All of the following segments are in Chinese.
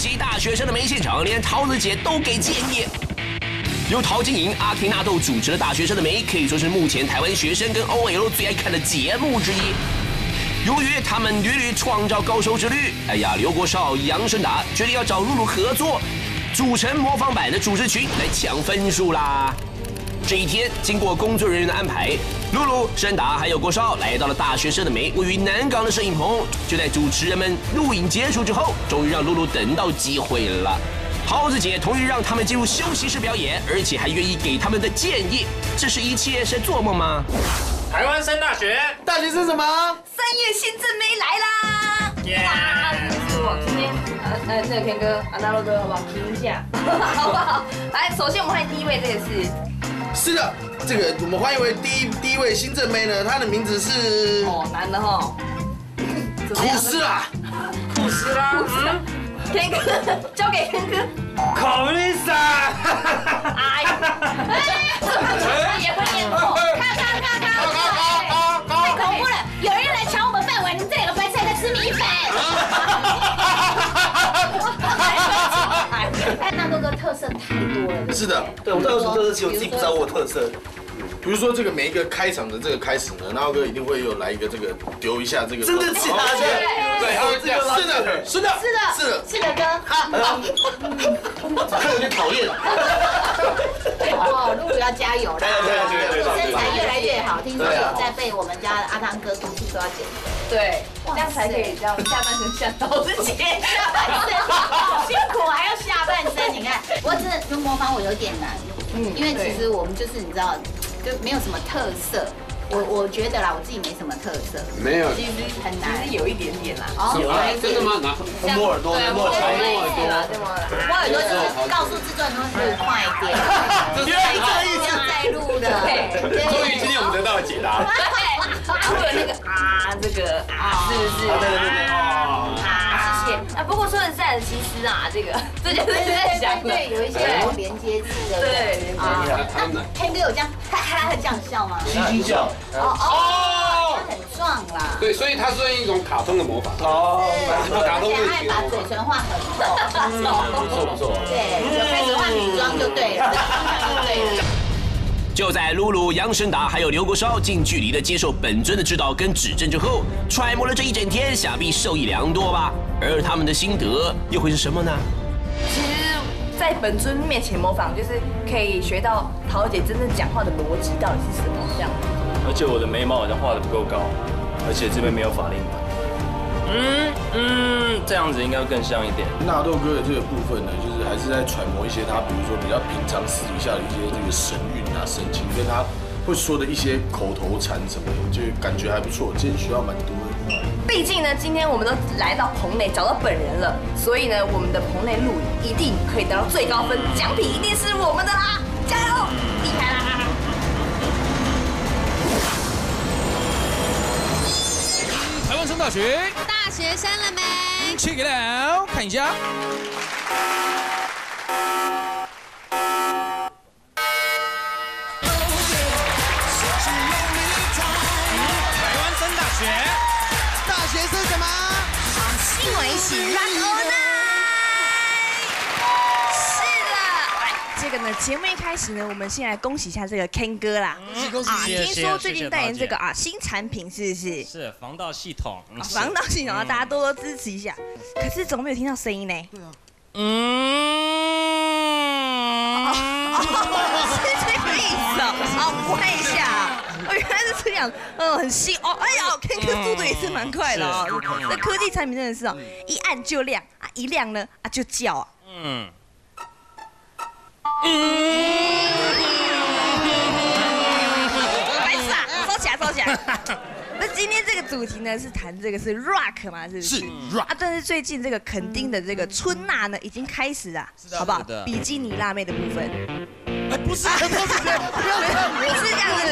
其大学生的梅现场，连桃子姐都给建议。由陶晶莹、阿提纳豆主持的《大学生的梅》，可以说是目前台湾学生跟 OL 最爱看的节目之一。由于他们屡屡创造高收视率，哎呀，刘国少、杨胜达决定要找露露合作，组成模仿版的主持群来抢分数啦。这一天，经过工作人员的安排，露露、申达还有郭少来到了大学生的美位于南港的摄影棚。就在主持人们录影结束之后，终于让露露等到机会了。桃子姐同意让他们进入休息室表演，而且还愿意给他们的建议。这是一切是在做梦吗？台湾升大学，大学生什么？三月新正妹来啦！哇，这是我今天呃呃那个天哥、阿大洛哥，好不好？听一下，好不好？来，首先我们欢迎第一位，这个是是的，这个我们欢迎为第一第一位新正妹呢，她的名字是哦男的哈，苦斯啦，不是啦，天哥交给天哥。考虑啥？哎呀，哎，特色太多了。是的，对我都有什么特色，其实我自己不知道我有特色。比如说这个每一个开场的这个开始呢，那哥一定会有来一个这个丢一下这个，真的假的？对，他会这样，是的，是的，是的，是的，是的哥。看有点讨厌。哦，露露要加油啦！对对对对对身材越来越好，听说有在被我们家的阿汤哥督促说要减肥。对，这样才可以这样下半身像刀子姐，下半身好辛苦，还要下半身。你看，我真的就模仿我有点难，嗯，因为其实我们就是你知道，就没有什么特色。我我觉得啦，我自己没什么特色，没有，其实很难其实。有一点点啦。哦，真的吗？拿摸耳朵，摸耳对，朵。摸耳朵，摸？耳朵就是告诉制作人说是快一点，原来是这个意思不要再录的。对 终于今天我们得到了解答。会有那个啊，这个啊，是不是？对对对对不过说实在的，其实啊，这个这就是在想对，有一些连接字的，对啊。那 Ken 哥有这样，他他会这样笑吗？嘻嘻笑。哦哦，他很壮啦。对，所以它算一种卡通的魔法。哦，卡通而且爱把嘴唇画很厚，不错不错。对，就开始画女装就对了，就对了。就在露露、杨神达还有刘国超近距离的接受本尊的指导跟指正之后，揣摩了这一整天，想必受益良多吧。而他们的心得又会是什么呢？其实，在本尊面前模仿，就是可以学到桃姐真正讲话的逻辑到底是什么这样。而且我的眉毛好像画的不够高，而且这边没有法令纹。嗯嗯，这样子应该更像一点。纳豆哥的这个部分呢，就是还是在揣摩一些他，比如说比较平常私底下的一些这个神韵啊、神情，跟他会说的一些口头禅什么的，就感觉还不错。今天学到蛮多的。毕竟呢，今天我们都来到棚内找到本人了，所以呢，我们的棚内录影一定可以得到最高分，奖品一定是我们的啦！加油，厉害啦！台湾升大学，大学生了没？check it out，看一下。台湾升大学，大学是什么？新闻一起 run night。是了，来，这个呢，节目一开始呢，我们先来恭喜一下这个 Ken 哥啦。恭喜啊，谢听说最近代言这个啊新产品是不是？是防盗系统。啊防盗系统啊，大家多多支持一下。可是怎么没有听到声音呢？嗯。哦，是这个意思哦。好，我们看一下啊，哦，原来是这样，嗯，很新哦。哎呀，Ken 哥速度也是蛮快的哦。这科技产品真的是哦，一按就亮啊，一亮呢啊就叫啊。嗯。白痴啊，收起来，收起来。那今天这个主题呢是谈这个是 rock 嘛，是不是？是 rock 啊，但是最近这个垦丁的这个春娜呢已经开始啊，好不好？比基尼辣妹的部分，哎，不是，不是，不要不是这样子，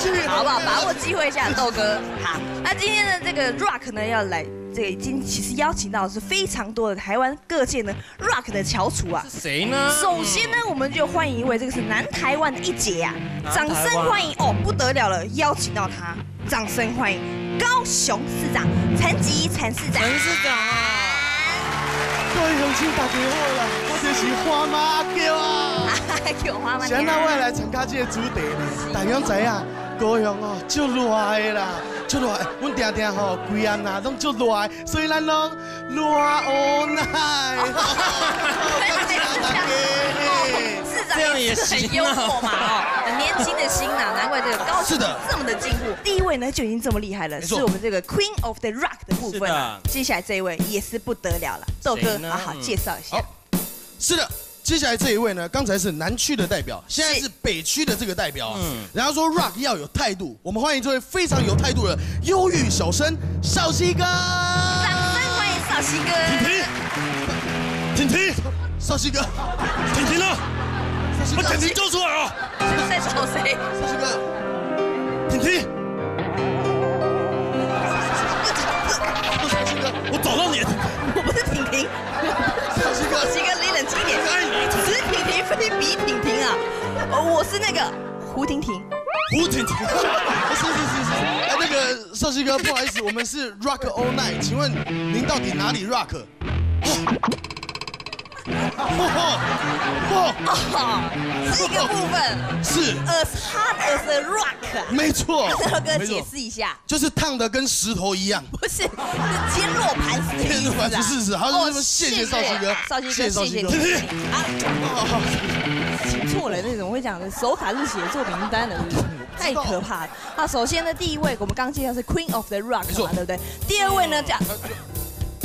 是好不好？把握机会一下，豆哥。好，那今天的这个 rock 呢要来，这个已经其实邀请到的是非常多的台湾各界呢 rock 的翘楚啊。谁呢？首先呢，我们就欢迎一位，这个是南台湾的一姐啊，掌声欢迎哦，不得了了，邀请到她，掌声欢迎高雄市长陈吉陈市长。陈市长啊，各位同学，请大家好啦，我就是花妈叫啊。叫花妈现在我来参加这个主题呢，大家知影高雄哦，足热的啦，足热的。阮定定吼，规安呐拢足热的，所以咱拢热 all night。市长 也是很幽默嘛，哦，很年轻的心呐，难怪这个高雄这么的进步。第一位呢就已经这么厉害了，是我们这个 Queen of the Rock 的部分了。接下来这一位也是不得了了，豆哥好好介绍一下。是的。接下来这一位呢，刚才是南区的代表，现在是北区的这个代表。嗯，然后说 rock 要有态度，我们欢迎这位非常有态度的忧郁小生少熙哥。掌声欢迎少熙哥。婷婷，婷婷，少熙哥，婷婷呢？把婷婷叫出来啊！在找谁？少熙哥，婷婷。胡婷婷。胡婷婷，是是是是。哎，那个少熙哥，不好意思，我们是 Rock All Night，请问您到底哪里 Rock？哦哦，这个部分是 as hard as a rock，没错。这哥解释一下，就是烫的跟石头一样，不是，是坚若磐石的意思啊。是是，好，谢谢少熙哥，少熙哥，谢谢少熙哥。啊，写错了，那种，我会讲的？手卡是写作名单的，太可怕了。那，首先呢，第一位我们刚介绍是 Queen of the Rock 嘛，对不对？第二位呢，讲。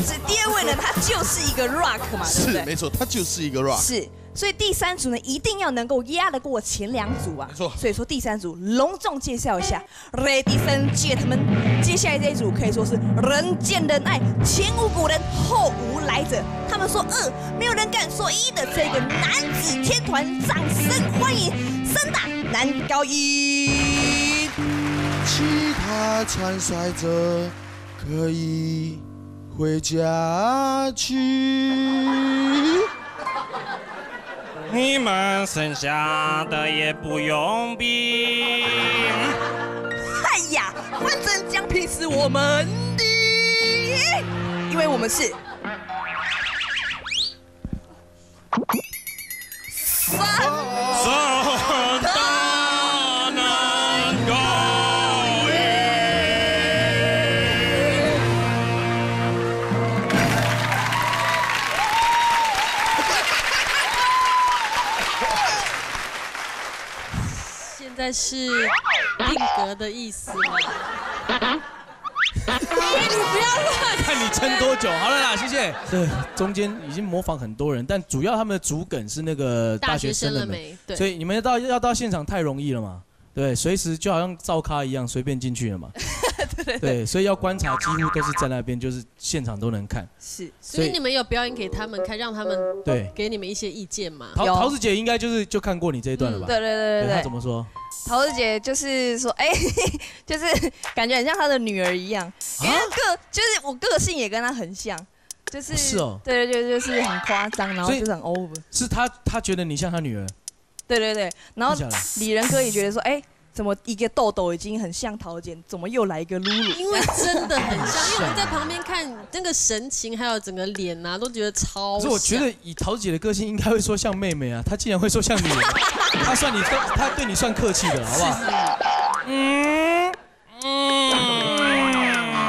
是第二位呢，他就是一个 rock 嘛，对不对？是，没错，他就是一个 rock。是，所以第三组呢，一定要能够压得过前两组啊。没错。所以说第三组隆重介绍一下，Ladies and Gentlemen，接下来这一组可以说是人见人爱，前无古人后无来者。他们说二，没有人敢说一的这个男子天团，掌声欢迎三大男高音。其他参赛者可以。回家去，你们剩下的也不用比。哎呀，反正奖品是我们的，因为我们是是定格的意思吗？你不要乱，看你撑多久。好了啦，谢谢。对，中间已经模仿很多人，但主要他们的主梗是那个大学生了没？所以你们到要到现场太容易了嘛？对，随时就好像照咖一样，随便进去了嘛。对对，所以要观察，几乎都是在那边，就是现场都能看。是，所以你们有表演给他们看，让他们对给你们一些意见吗？桃桃子姐应该就是就看过你这一段了吧？对对对对对。她怎么说？桃子姐就是说，哎，就是感觉很像她的女儿一样，因为个就是我个性也跟她很像，就是是哦，对对对，就是很夸张，然后就是很 over。是她她觉得你像她女儿？对对对，然后李仁哥也觉得说，哎。怎么一个豆豆已经很像桃姐，怎么又来一个露露？因为真的很像，因为我在旁边看那个神情，还有整个脸呐，都觉得超。可是我觉得以桃姐的个性，应该会说像妹妹啊，她竟然会说像女儿，她算你，她对你算客气的，好不好？嗯嗯，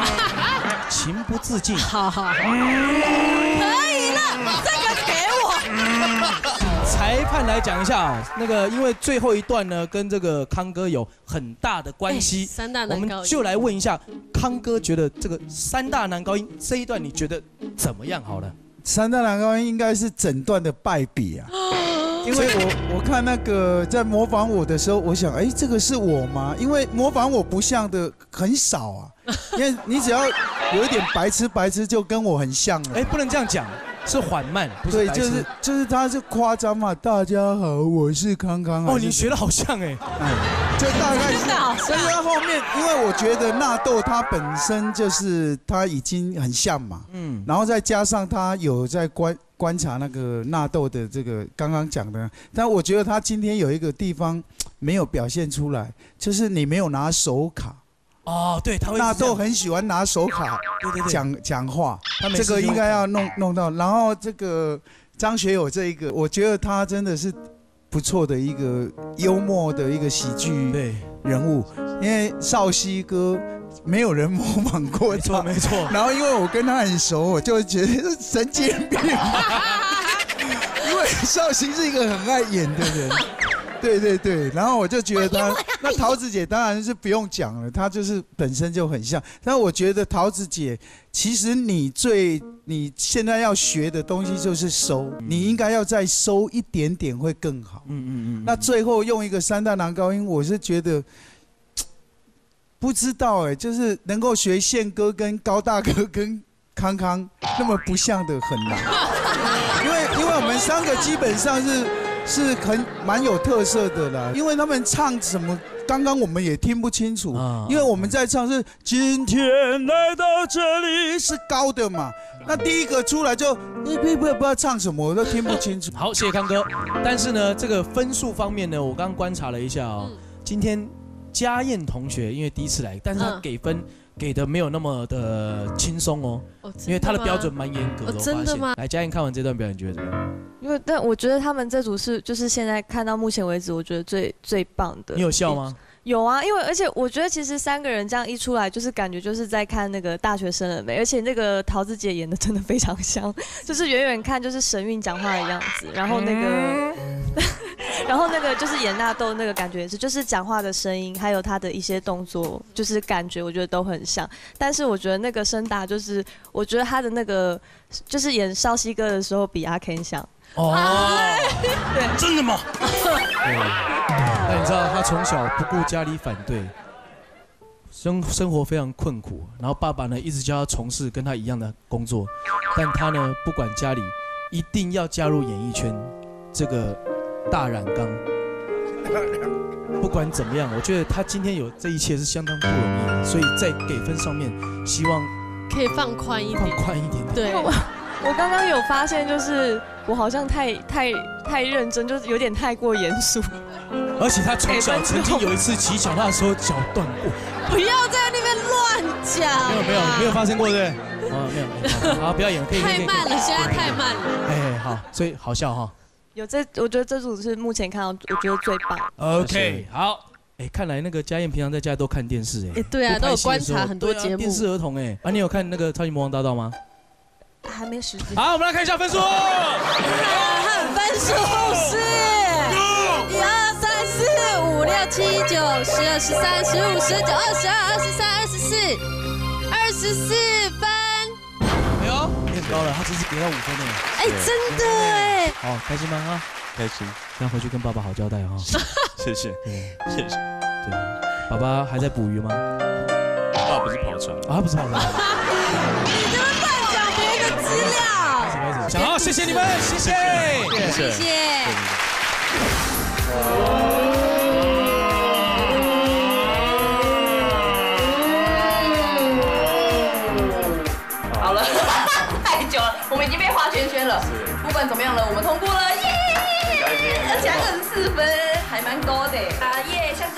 情不自禁。好好，可以了，这个给我。裁判来讲一下啊，那个因为最后一段呢，跟这个康哥有很大的关系，三大男高音，我们就来问一下康哥，觉得这个三大男高音这一段你觉得怎么样？好了，三大男高音应该是整段的败笔啊，因为我我看那个在模仿我的时候，我想，哎，这个是我吗？因为模仿我不像的很少啊，因为你只要有一点白痴白痴，就跟我很像了。哎，不能这样讲。是缓慢，对，就是就是他是夸张嘛。大家好，我是康康。哦，你学的好像哎，就大概是。但是后面，因为我觉得纳豆他本身就是他已经很像嘛，嗯，然后再加上他有在观观察那个纳豆的这个刚刚讲的，但我觉得他今天有一个地方没有表现出来，就是你没有拿手卡。哦，对，他会纳豆很喜欢拿手卡对对对讲讲话他，每这个应该要弄弄到。然后这个张学友这一个，我觉得他真的是不错的一个幽默的一个喜剧对，人物，因为少熙哥。没有人模仿过没错他，没错。然后因为我跟他很熟，我就觉得是神经病。因为少熙是一个很爱演的人，对对对，然后我就觉得他，那桃子姐当然是不用讲了，她就是本身就很像。但我觉得桃子姐，其实你最你现在要学的东西就是收，你应该要再收一点点会更好。嗯嗯嗯。那最后用一个三大男高音，我是觉得。不知道哎，就是能够学宪哥跟高大哥跟康康那么不像的很难，因为因为我们三个基本上是是很蛮有特色的啦，因为他们唱什么，刚刚我们也听不清楚，因为我们在唱是今天来到这里是高的嘛，那第一个出来就不不不不知道唱什么，我都听不清楚。好，谢谢康哥。但是呢，这个分数方面呢，我刚刚观察了一下哦，今天。嘉燕同学因为第一次来，但是他给分给的没有那么的轻松哦，因为他的标准蛮严格的。真的吗？来，嘉燕看完这段表演觉得怎么样？因为但我觉得他们这组是就是现在看到目前为止，我觉得最最棒的。你有笑吗？有啊，因为而且我觉得其实三个人这样一出来，就是感觉就是在看那个大学生了没，而且那个桃子姐演的真的非常像，就是远远看就是神韵讲话的样子，然后那个，然后那个就是演纳豆那个感觉也是，就是讲话的声音，还有他的一些动作，就是感觉我觉得都很像。但是我觉得那个声达就是，我觉得他的那个就是演少熙哥的时候比阿 Ken 像。哦，对，真的吗？那你知道他从小不顾家里反对，生生活非常困苦，然后爸爸呢一直叫他从事跟他一样的工作，但他呢不管家里，一定要加入演艺圈这个大染缸。不管怎么样，我觉得他今天有这一切是相当不容易的，所以在给分上面，希望可以放宽一点，放宽一点。对，我刚刚有发现就是。我好像太太太认真，就是有点太过严肃。而且他从小曾经有一次骑脚踏的时候脚断过。不要在那边乱讲。没有没有没有发生过对？哦没有。好，不要演，可以可以。太慢了，现在太慢了。哎好，所以好笑哈。有这，我觉得这组是目前看到我觉得最棒。OK 好。哎，看来那个嘉燕平常在家都看电视哎。对啊，都有观察很多节目。电视儿童哎，啊你有看那个超级魔王大道吗？还没时间。好，我们来看一下分数。分数是一二三四五六七九十二十三十五十九二十二二十三二十四二十四高了，他只是给到五分呢。哎，真的哎。好，开心吗？啊，开心。那回去跟爸爸好交代哈。谢谢，谢谢。对，爸爸还在捕鱼吗？爸爸不是跑船啊，不是跑船。好，谢谢你们，谢谢，谢谢。好不管怎么样了，我们通过了，耶！而且还二十四分，还蛮高的。啊耶，下。